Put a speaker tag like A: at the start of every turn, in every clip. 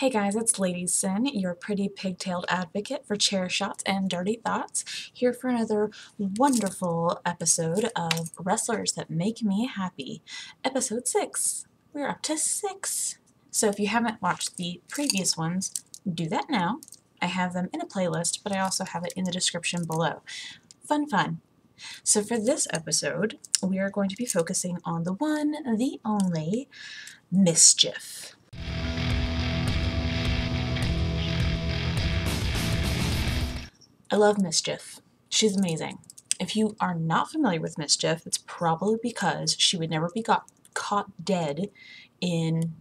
A: Hey guys, it's Lady Sin, your pretty pigtailed advocate for chair shots and dirty thoughts, here for another wonderful episode of Wrestlers That Make Me Happy, episode 6. We're up to 6. So if you haven't watched the previous ones, do that now. I have them in a playlist, but I also have it in the description below. Fun, fun. So for this episode, we are going to be focusing on the one, the only, MsChif. I love MsChif. She's amazing. If you are not familiar with MsChif, it's probably because she would never be got, caught dead in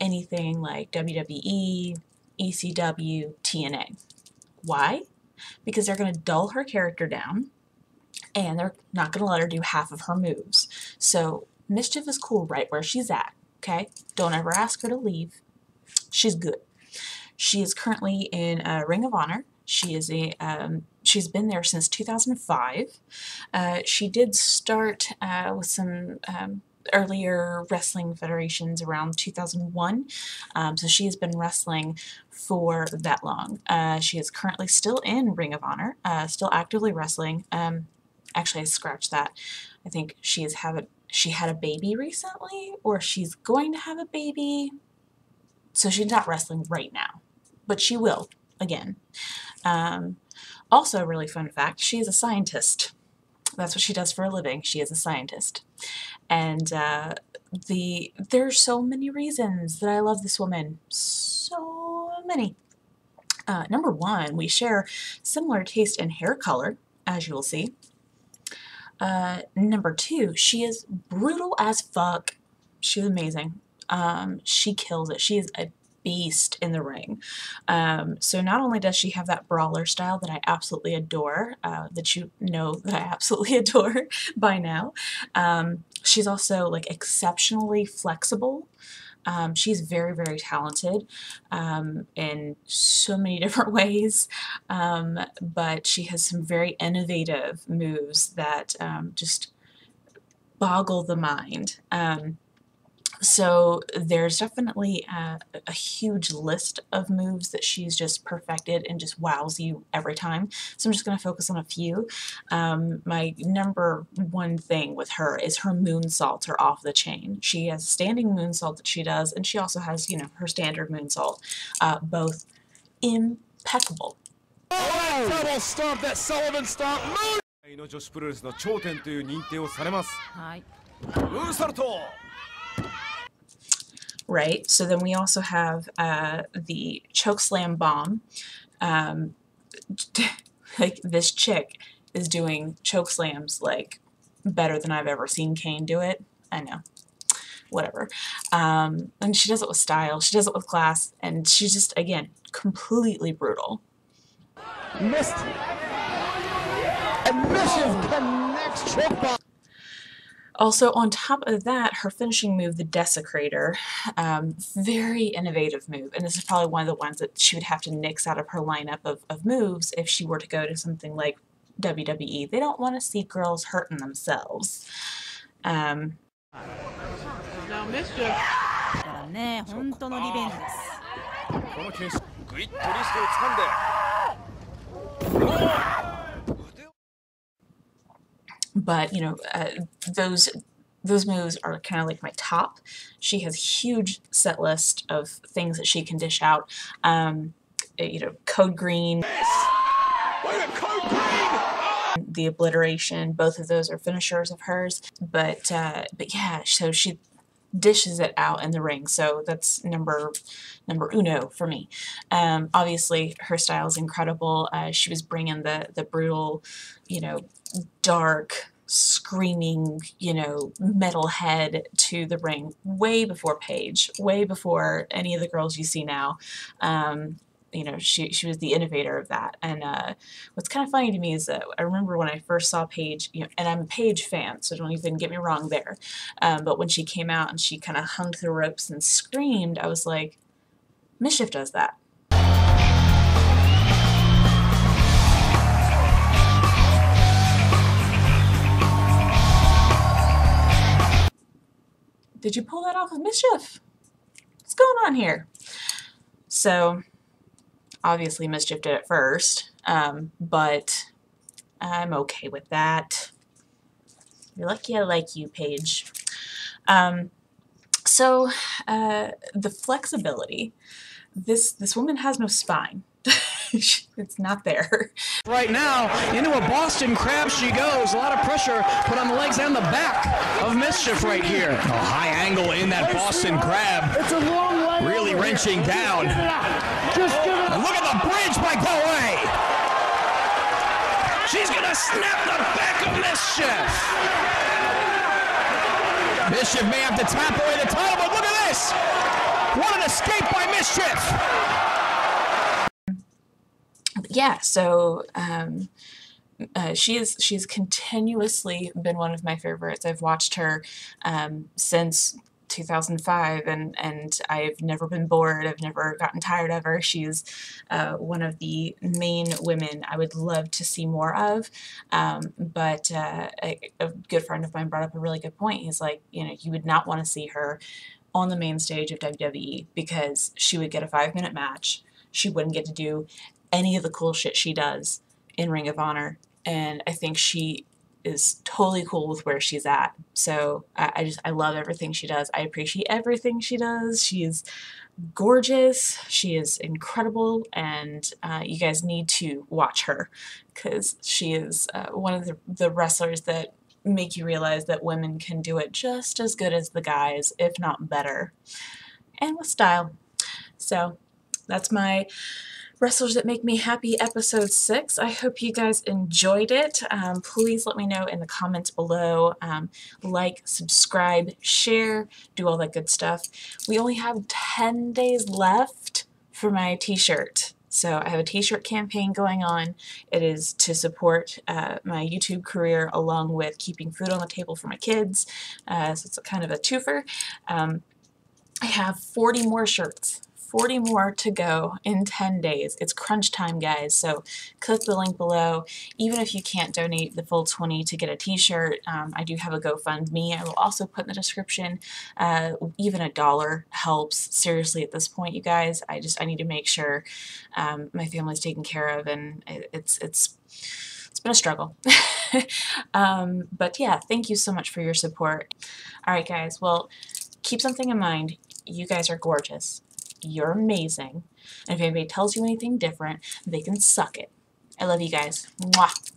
A: anything like WWE, ECW, TNA. Why? Because they're going to dull her character down and they're not going to let her do half of her moves. So MsChif is cool right where she's at, okay? Don't ever ask her to leave. She's good. She is currently in uh, Ring of Honor. She is a um, she's been there since 2005. Uh, she did start uh, with some um, earlier wrestling federations around 2001. Um, so she has been wrestling for that long. Uh, she is currently still in Ring of Honor, uh, still actively wrestling. Um, actually, I scratched that. I think she has have a, she had a baby recently, or she's going to have a baby. So she's not wrestling right now, but she will again. Um, also, a really fun fact, she is a scientist. That's what she does for a living. She is a scientist. And uh, the there's so many reasons that I love this woman. So many. Uh, number one, we share similar taste in hair color, as you will see. Uh, number two, she is brutal as fuck. She's amazing. Um, she kills it. She is a beast in the ring. Um, so not only does she have that brawler style that I absolutely adore, uh, that you know that I absolutely adore by now, um, she's also like exceptionally flexible. Um, she's very, very talented um, in so many different ways, um, but she has some very innovative moves that um, just boggle the mind. Um, so there's definitely a, a, huge list of moves that she's just perfected and just wows you every time. So I'm just going to focus on a few. Um, my number one thing with her is her moonsaults are off the chain. She has a standing moonsault that she does, and she also has, you know, her standard moonsault, uh, both impeccable.
B: Oh! Double stomp that Sullivan stomp moon! の女子プロレスの頂点という認定をされます。はい。ムーンサルト
A: Right? So then we also have uh, the chokeslam bomb. Um, like this chick is doing chokeslams like better than I've ever seen Kane do it. I know. Whatever. Um, and she does it with style. She does it with class. And she's just, again, completely brutal.
B: Missed. And misses connects choke.
A: Also, on top of that, her finishing move, the Desecrator, um, very innovative move. And this is probably one of the ones that she would have to nix out of her lineup of, of moves if she were to go to something like WWE. They don't want to see girls hurting themselves. Um, now, MsChif but you know uh, those those moves are kind of like my top. She has huge set list of things that she can dish out. Um, eh, you know, code green. The obliteration, both of those are finishers of hers. But uh, but yeah, so she dishes it out in the ring. So that's number number uno for me. Um, obviously, her style is incredible. Uh, she was bringing the the brutal, you know, dark, screaming, you know, metalhead to the ring way before Paige, way before any of the girls you see now. Um, you know, she, she was the innovator of that. And uh, what's kind of funny to me is that I remember when I first saw Paige, you know, and I'm a Paige fan, so don't even get me wrong there. Um, but when she came out and she kind of hung the ropes and screamed, I was like, MsChif does that. Did you pull that off of MsChif? What's going on here? So obviously MsChif did it first, um, but I'm okay with that. You're lucky I like you, Paige. Um, so uh, the flexibility. This this woman has no spine. it's not there.
C: Right now, into a Boston crab she goes. A lot of pressure put on the legs and the back of MsChif right here. A high angle in that Boston crab.
D: It's a long way.
C: Really wrenching down.
D: Just give it
C: And look at the bridge by Galway. She's gonna snap the back of MsChif. MsChif may have to tap away the title, but look at this. What an escape by MsChif.
A: yeah, so um, uh, she is she's continuously been one of my favorites. I've watched her um, since 2005, and and I've never been bored. I've never gotten tired of her. She's uh, one of the main women I would love to see more of. Um, but uh, a, a good friend of mine brought up a really good point. He's like, you know, you would not want to see her on the main stage of WWE because she would get a five minute match. She wouldn't get to do any of the cool shit she does in Ring of Honor. And I think she is totally cool with where she's at. So I, I just, I love everything she does. I appreciate everything she does. She's gorgeous. She is incredible. And uh, you guys need to watch her because she is uh, one of the, the wrestlers that make you realize that women can do it just as good as the guys, if not better, and with style. So that's my Wrestlers That Make Me Happy episode 6. I hope you guys enjoyed it. Um, please let me know in the comments below. Um, like, subscribe, share, do all that good stuff. We only have 10 days left for my t-shirt. So I have a t-shirt campaign going on. It is to support uh, my YouTube career along with keeping food on the table for my kids. Uh, so it's kind of a twofer. Um, I have 40 more shirts 40 more to go in 10 days. It's crunch time, guys, so click the link below. Even if you can't donate the full 20 to get a t-shirt, um, I do have a GoFundMe. I will also put in the description. Uh, even a dollar helps, seriously, at this point, you guys. I just, I need to make sure um, my family's taken care of, and it, it's, it's, it's been a struggle. um, but yeah, thank you so much for your support. All right, guys, well, keep something in mind. You guys are gorgeous. You're amazing. And if anybody tells you anything different, they can suck it. I love you guys. Mwah.